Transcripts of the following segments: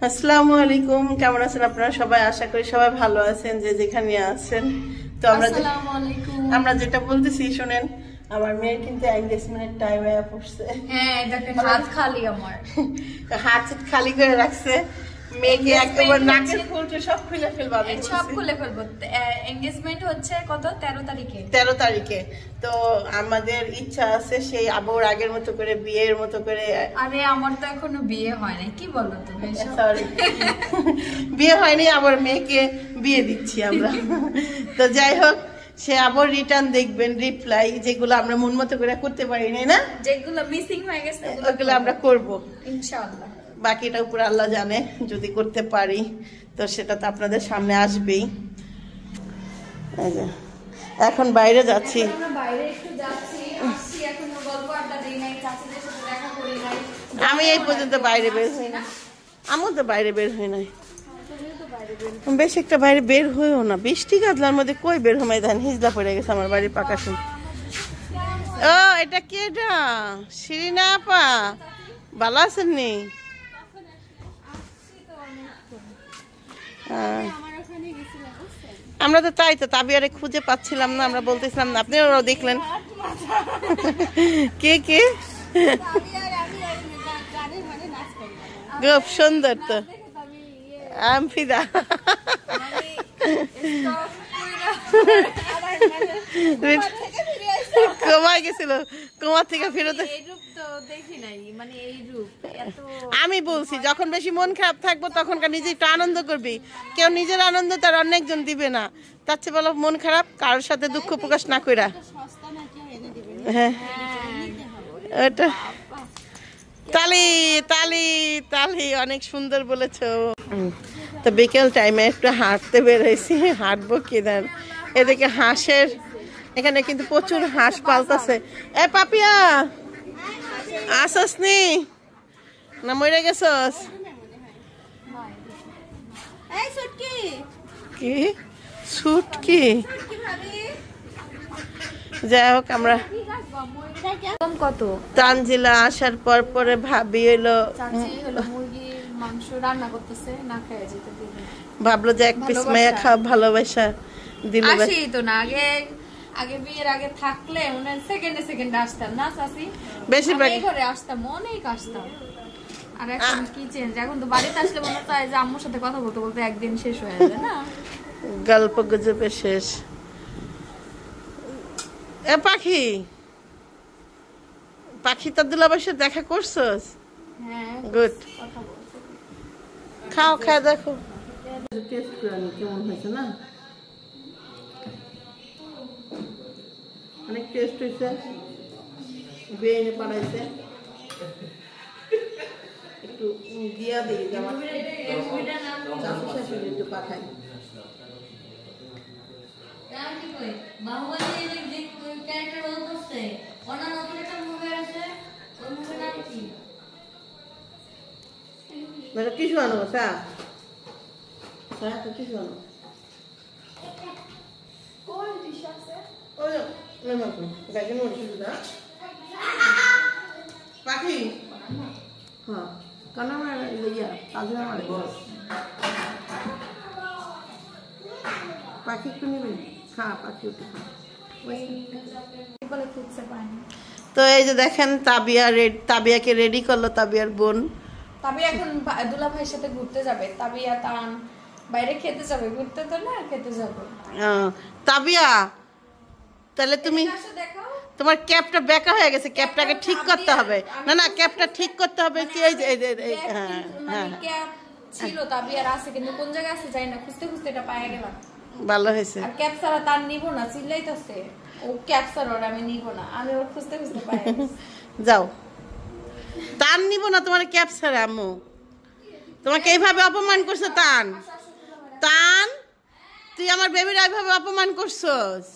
আসসালামু আলাইকুম কেমন আছেন আপনারা? সবাই আশা করি সবাই ভালো আছেন যে যেখানে আছেন। তো আমরা যে- আসসালামু আলাইকুম। আমরা যেটা বলতেছি শুনেন আমার মেয়ের কিন্তু এঙ্গেজমেন্টের টাইম হয়ে পড়ছে। হ্যাঁ হাত খালি আমার। হাত খালি করে রাখছে। মেয়েকে একেবারে নাকের হচ্ছে- সব খুলে ফেলবা আমি সব খুলে ফেলব। এঙ্গেজমেন্ট হচ্ছে কত? তেরো তারিখে। তেরো তারিখে। তো আমাদের ইচ্ছা আছে সেই আবর আগের মতো করে বিয়ের মতো করে আরে আমার তো এখনও বিয়ে হয় নাই। কি বলো তুমি সরি বিয়ে হয়নি আবার মেয়েকে বিয়ে দিচ্ছি আমরা। তো যাই হোক সে আবার রিটার্ন দেখবেন রিপ্লাই যেগুলো আমরা মন মতো করে করতে পারি না? যেগুলো মিসিং হয়ে গেছে ওগুলো আমরা করব। ইনশাআল্লাহ। বাকিটা উপরে আল্লাহ জানে যদি করতে পারি। তো সেটা তো আপনাদের সামনে আসবেই। এখন বাইরে যাচ্ছি। আমি এই পর্যন্ত বাইরে বের হই না। আমিও তো বাইরে বের হই নাই। বেশ একটা বাইরে বের হইও না। বৃষ্টি গাদলার মধ্যে কই বের হমাই ধান হিজলা পড়ে গেছে আমার বাড়ির পাকা শুন ও এটা কে এটা? শিরিনা আপা ভালো আছেন নি? আমরা তো তাই তো তাবিয়ারে খুঁজে পাচ্ছিলাম না আমরা বলতেছিলাম না। আপনি ওরাও দেখলেন। কে কে? খুব সুন্দর তো। আম ফিদা। কমায় গেছিল। কমার থেকে ফেরত এই রূপ তো দেখি নাই মানে এই রূপ এত আমি বলছি যখন বেশি মন খারাপ থাকব তখনকার নিজে একটু আনন্দ করবি। কেউ নিজের আনন্দ তার অনেকজন দিবে না। তার চেয়ে বলো মন খারাপ কারোর সাথে দুঃখ প্রকাশ না কইরা। হ্যাঁ। ওটা তালি তালি তালি অনেক সুন্দর বলেছ। তো বিকেল টাইমে একটু হাঁটতে বেরোইছি হাঁটবো কিনার এদিকে হাঁসের এখানে কিন্তু প্রচুর হাঁস পালতাছে। এ পাপিয়া! আসস নি। না মরে গেছস। এই সুটকি। কি? যাই হোক আমরা কত তানজিলা আসার পর পরে ভাবি এলো চাচি হলো মুরগির মাংস রান্না করতেছে না খেয়ে যেতে দিবে। ভাবলো যে এক পিস ভালোবাসা। মেয়ে খাও ভালোবাসা দিল তো না আগে আগে বিয়ের আগে থাকলে মনে সেকেন্ডে সেকেন্ডে আসতাম না চাচি? বেশিরভাগ- আমি ঘরে আসতাম অনেক আসতাম। আর এখন কি চেঞ্জ এখন তো বাড়িতে আসলে মনে হয় যে আম্মুর সাথে কথা বলতে বলতে একদিন শেষ হয়ে যায় না? গল্প গুজবে শেষ। এ পাখি! পাখি তো দুলাবার সাথে দেখা করছস? হ্যাঁ গুড কথা খাও খাও দেখো। টেস্ট করে কেমন হয়েছে না? অনেক টেস্ট হয়েছে বেয়ে পাড়াইছে একটু দিয়া দিই জামা চাষি শাশুড়ি একটু পাঠাই। কিছু আনো চা? কিছু আনো। ওই পাখি? হ্যাঁ কেন আমার ইয়া আমার পাখি একটু নেবেন খা পাখি একটু খা। তো এই যে দেখেন তাবিয়া রেড তাবিয়াকে রেডি করল তাবিয়ার বোন। তাবিয়া এখন দুলা ভাইয়ের সাথে ঘুরতে যাবে। তাবিয়া তান বাইরে খেতে যাবে। ঘুরতে তো না খেতে যাবে। তাবিয়া তাহলে তুমি তোমার ক্যাপটা বেঁকা হয়ে গেছে ক্যাপটাকে ঠিক করতে হবে। না না ক্যাপটা ঠিক করতে হবে কি এই যে এই যে- হ্যাঁ হ্যাঁ মানে ক্যাপ ছিল আছে কিন্তু কোন জায়গায় আছে জানি না খুঁজতে খুঁজতে এটা পাওয়া গেলাম। ভালো হয়েছে। আর ক্যাপ ছাড়া তার নিব না চিল্লাইতেছে। ও ক্যাপ ছাড়া ওর আমি নিব না আমি ওর খুঁজতে খুঁজতে পাই যাও। তান নিব না তোমার ক্যাপ ছাড়া আম্মু। তোমাকে এইভাবে অপমান করছ তান। তান তুই আমার বেবির এইভাবে অপমান করছস।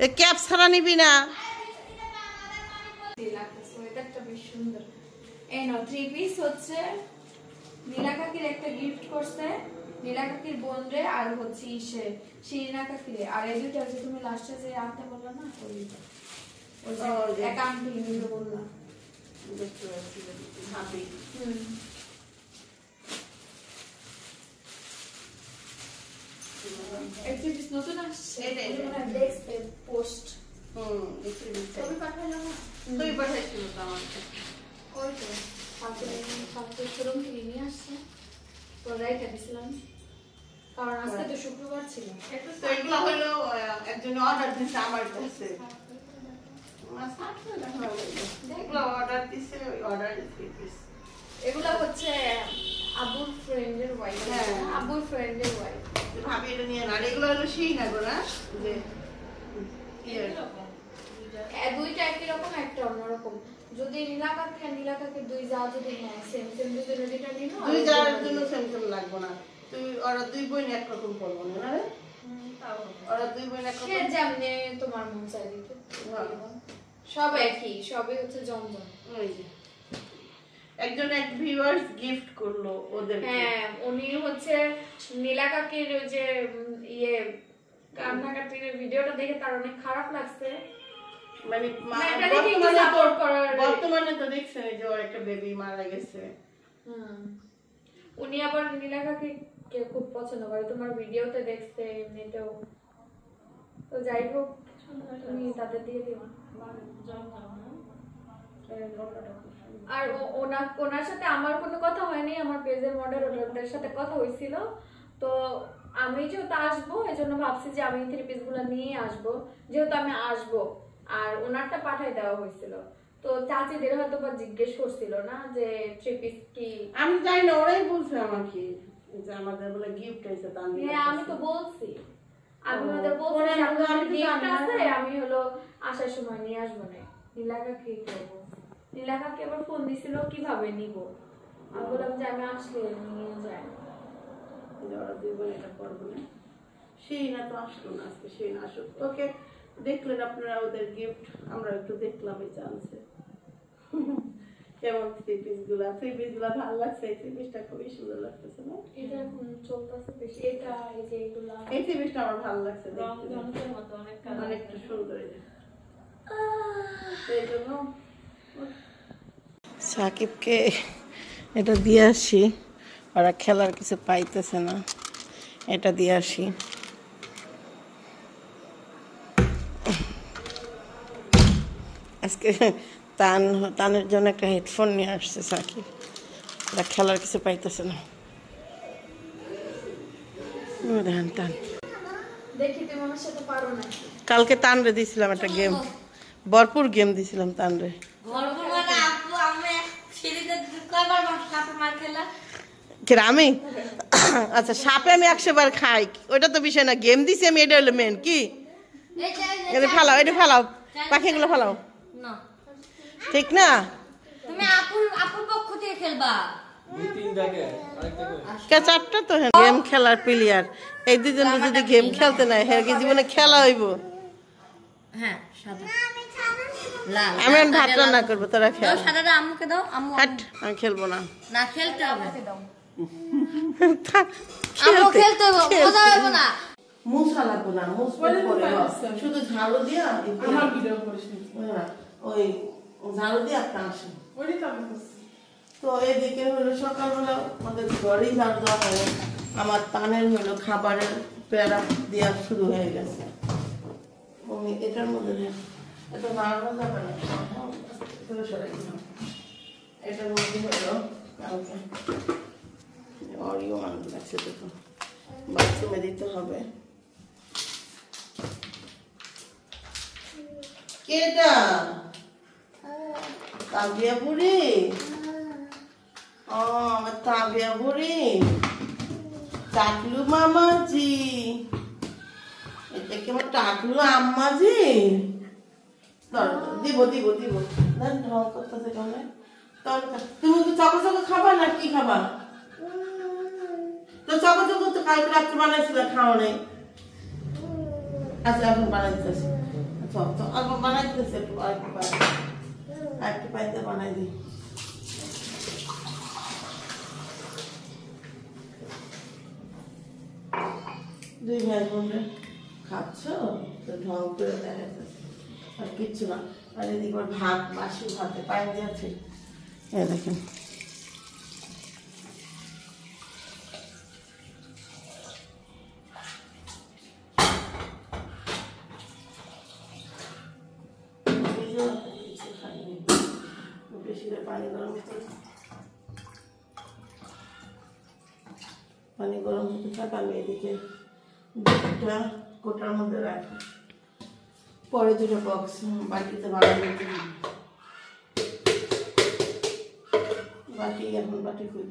এ ক্যাপ ছাড়া নিবি না। সোয়েটারটা বেশ সুন্দর। এই নাও থ্রি পিস হচ্ছে নীলা কাকির একটা গিফট করছে। নীলা কাকির বোন রে আর হচ্ছে ইসে শিরিনা কাকিরে। আর এই দুইটা হচ্ছে তুমি লাস্টে যে আনতে বলল না ওই ওই যে যে- বললাম বুঝতে পারছি, ভাবি। হুম একটা পিস নতুন আসছে এটাই, এটা এটাই। দেখছে পোস্ট হুম দেখছি দেখছি তুমি পাঠালাম তুই পাঠাইছিল তো আমাকে ওই তো কালকে কালকে নিয়ে আসছে তো রাইটা দিছিলাম কারণ আজকে তো শুক্রবার ছিল তো এগুলো হলো একজন অর্ডার দিচ্ছে আমার কাছে এগুলো অর্ডার দিচ্ছে ওই অর্ডার এগুলো হচ্ছে আবুর ফ্রেন্ডের ওয়াইফ হ্যাঁ। আবুর ফ্রেন্ডের ওয়াইফ ভাবি এটা নিয়ে না এগুলো হলো সেই না গো না? যে ইয়ে, দুইটা একই রকম একটা অন্যরকম। যদি নীলাকাকে আর নীলাকাকে দুই যা যদি নেয় সেম সেম যদি দুইটা নিল দুই যাওয়ার জন্য সেম সেম লাগবো না। তুই ওরা দুই বোন একরকম করব না না রে? ওরা দুই সে একরকম যেমনে তোমার মন চাই দিতে হ্যাঁ। সব একই সবই হচ্ছে জমজম। ওই যে। একজন এক ভিউয়ার্স গিফট করল ওদের হ্যাঁ উনি হচ্ছে নীলাকাকির ওই যে ইয়ে কান্নাকাটির ভিডিওটা দেখে তার অনেক খারাপ লাগছে। মানে বর্তমানে তো- support করার- বর্তমানে তো দেখছেন যে ওর একটা বেবি মারা গেছে। হুম। উনি আবার নীলাকাকে কে খুব পছন্দ করে তোমার ভিডিওতে দেখছে এমনিতেও। তো যাই হোক তুমি তাদের দিয়ে দিও। আর ওনার ওনার সাথে আমার কোনো কথা হয়নি আমার পেজের মডেল মডারেটরদের সাথে কথা হয়েছিল। তো আমি যেহেতু আসব এই জন্য ভাবছি যে আমি থ্রি পিসগুলো নিয়ে আসব যেহেতু আমি আসব। আর ওনারটা পাঠাই দেওয়া হয়েছিল। তো চাচিদের হয়তো বা জিজ্ঞেস করছিল না যে থ্রি পিস কি? আমি জানি না ওরাই বলছে আমাকে যে আমাদের বলে গিফট হয়েছে তানভীর হ্যাঁ আমি তো বলছি। আমি ওদের বলছি তো- তো। আছে আমি হলো আসার সময় নিয়ে আসব না। নীলাকা কি করব নীলাকাকে আবার ফোন দিছিল কীভাবে নিব? আমি বললাম যে আমি আসলে নিয়ে যাই। ওরা দুই বোন এটা করব না। সেই তো আসলো না আজকে সেই আসুক। ওকে দেখলেন আপনারা ওদের গিফট আমরা একটু দেখলাম এই চান্সে কেমন থ্রি পিসগুলা? থ্রি পিসগুলা ভালো লাগছে? এই থ্রি পিসটা খুবই সুন্দর লাগতেছে না? এটা এখন চলতেছে বেশি। এটা এই যে এগুলা। এই থ্রি পিসটা আমার ভালো লাগছে এই জন্য সাকিবকে এটা দিয়ে আসি। ওরা খেলার কিছু পাইতেছে না। এটা দিয়ে আসি। আজকে তান তানের জন্য একটা হেডফোন নিয়ে আসছে সাকিব। ওরা খেলার কিছু পাইতেছে না। দেখেন নাকি? কালকে তানরে দিছিলাম একটা গেম ভরপুর গেম দিয়েছিলাম তানরে। আমি আমি? আচ্ছা সাপে আমি একশো বার খাই। ওটা তো বিষয় না গেম দিছি আমি এটা হলো মেন কি? এটা ফেলাও এটা ফেলাও। পাখিগুলো ফেলাও। ঠিক না? চারটা তো গেম খেলার প্লেয়ার এই দুজন যদি গেম খেলতে নাই হ্যাঁ কি জীবনে খেলা হইব? হ্যাঁ আমি এখন ভাত রান্না করব তোরা খেল। দাও সাদাটা আম্মুকে দাও আম্মু হাট আমি খেলব না। না খেলতে হবে। আম্মু খেলতে, খেলতে হবে মজা হবে না। মুছা লাগবো না মুছবে পরে শুধু ঝাড়ু দিয়া আমার ভিডিও করিস ওই ঝাড়ু দিয়ে একটা আসে ওইটাই তো আমি তো এদিকে হলো সকালবেলা আমাদের ঘরেই ঝাড়ু দেওয়া হয় আমার তানের হলো খাবারের প্যারা দেওয়া শুরু হয়ে গেছে। এটার মধ্যে এটা নাড়ানো যাবে না। এটার মধ্যে হলো অরিও আনতে লাগছে দেখো বাথরুমে দিতে হবে। কেটা তাবিয়া বুড়ি? ও, আমার তাবিয়া বুড়ি। টাকলু মামাজি। এটা কি আমার টাকলু আম্মাজি? দিব করতেছে তুমি চকো না কি তো চকো তো আচ্ছা এখন আচ্ছা বানাইতেছে একটু আর একটু পাই আর একটু পাইতে বানাই দিই। দুই ভাই বোনে খাচ্ছ? তো ঢং করে দেখা আর কিচ্ছু না। আর এদিক ওর ভাত বাসি ভাতে পায়ে যাচ্ছে এ দেখেন। পানি গরম পানি গরম থাক আমি এদিকে দুধটা কোটার মধ্যে রাখি। পরে দুটো বক্স বাটিতে বানাবো বাটি, এখন বাটি খুব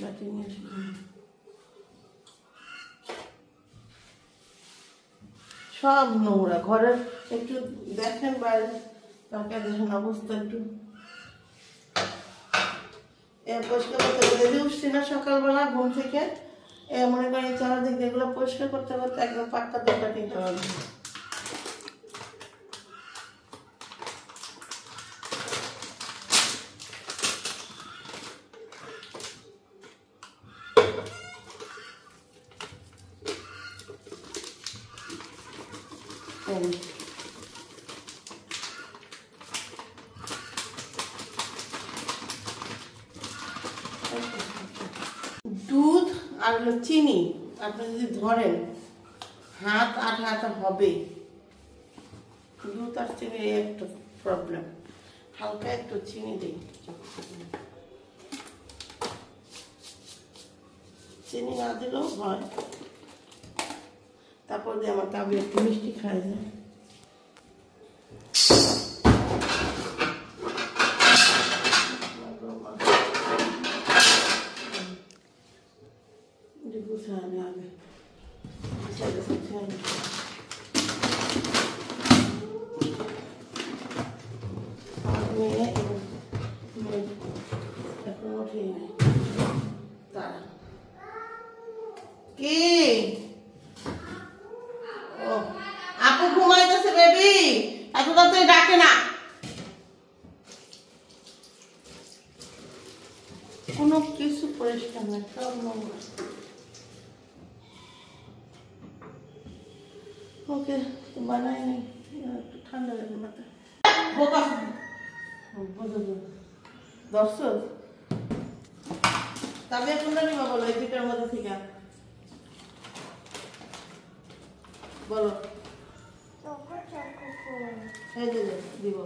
বাটি নিয়ে সব নোংরা, ঘরের একটু দেখেন বাইরে, তাকে দেখেন অবস্থা একটু। পরিষ্কার করতে করতে যে উঠছি না সকালবেলা ঘুম থেকে মনে করেন চারিদিক দিয়ে এগুলো পরিষ্কার করতে করতে একদম পাক্কা দুটা তিনটা বাজে এই। দুধ আর হলো চিনি। আপনি যদি ধরেন, হাত আঠা আঠা হবে দুধ আর এই একটা প্রবলেম হালকা একটু চিনি দিই চিনি না দিলেও হয়। তারপর দিয়ে আমার তাবি একটু মিষ্টি খাই যায়। cyane cyane ওকে তো বানাই নি একটু ঠান্ডা লাগে মাথা বোকা বুঝো দর্শক তবে কোনটা নিবা বলো এই দুটার মধ্যে থেকে? বলো। এই যে দিব।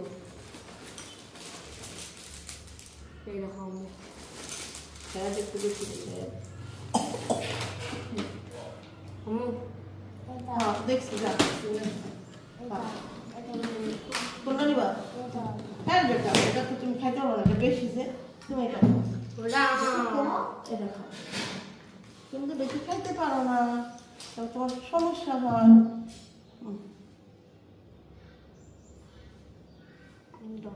এরকম হ্যাঁ দেখতে দেখতে দেখতে হুম হ্যাঁ দেখছি কোনটা নিবা হ্যাঁ বেটা এটা তো তুমি খাইতে পারো না এটা বেশি যে তুমি এটা এটা খাও তুমি বেশি খাইতে পারো না তোমার সমস্যা হয় হুম। হুম, দাও।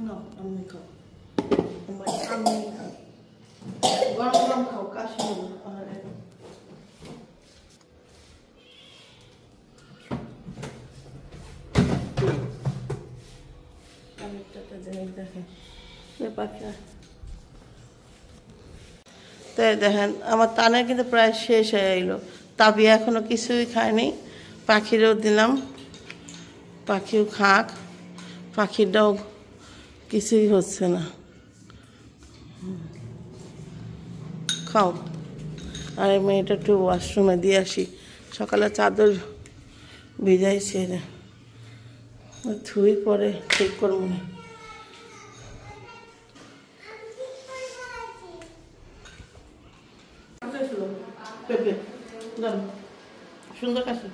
নাও, আমি খাও আমার আমি খাও গরম গরম খাও কাশি তাই দেখেন, আমার টানে কিন্তু প্রায় শেষ হয়ে এলো তাবি এখনও কিছুই খায়নি। পাখিরও দিলাম। পাখিও খাক। পাখিরটাও কিছুই হচ্ছে না। খাও। আর এই মেয়েটা একটু ওয়াশরুমে দিয়ে আসি। সকালে চাদর ভিজাইছে ধুই পরে ঠিক করব। না সুন্দর কাছে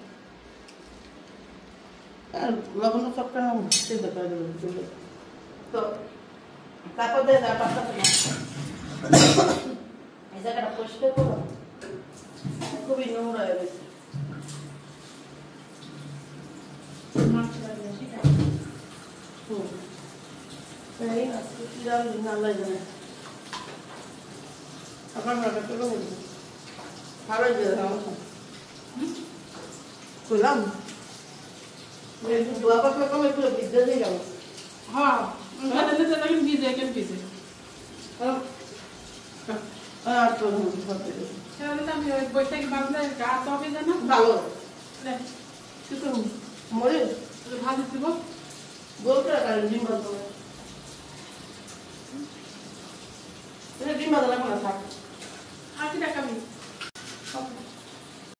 আর লবণ সবটা সিদ্ধ করে দেবেন তো, তারপর দিয়ে এই জায়গাটা পরিষ্কার করো। খুবই নোংরা হয়ে গেছে। আমার চলে গেছে ভালো করলাম দোয়া পাখা কমে পুরো বিদ্যা দিয়ে গেল হ্যাঁ ভিজে কেন ভিজে আর তো আমি ওই বৈশাখী গা জানো? ভালো। কিছু মরে? ভাজি দিব? বলতে কারণ ডিম এটা ডিম বাদ লাগবে না থাক।